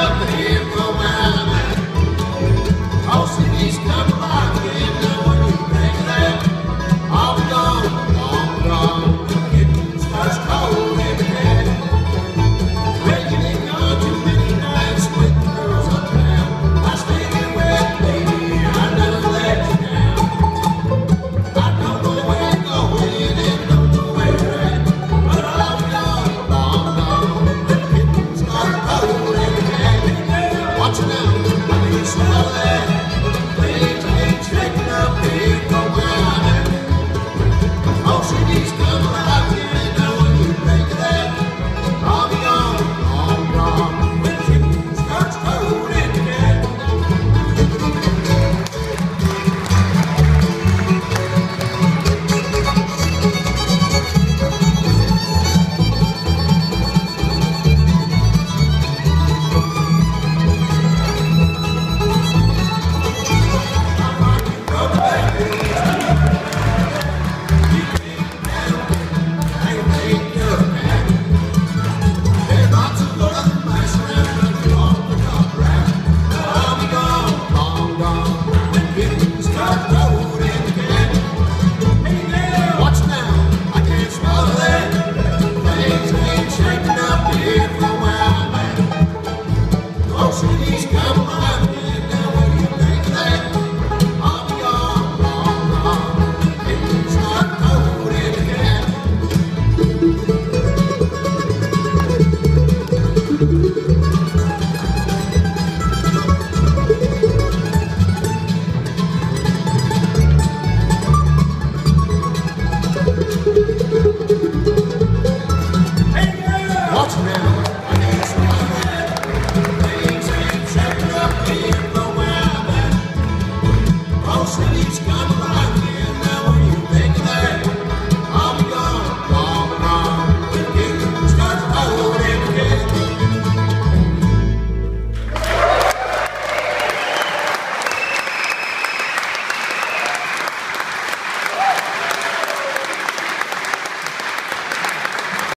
of the watching. Subscribe.